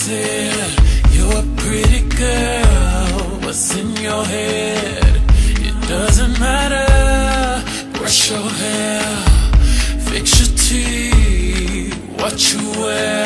you're a pretty girl. What's in your head? It doesn't matter. Brush your hair, fix your teeth. What you wear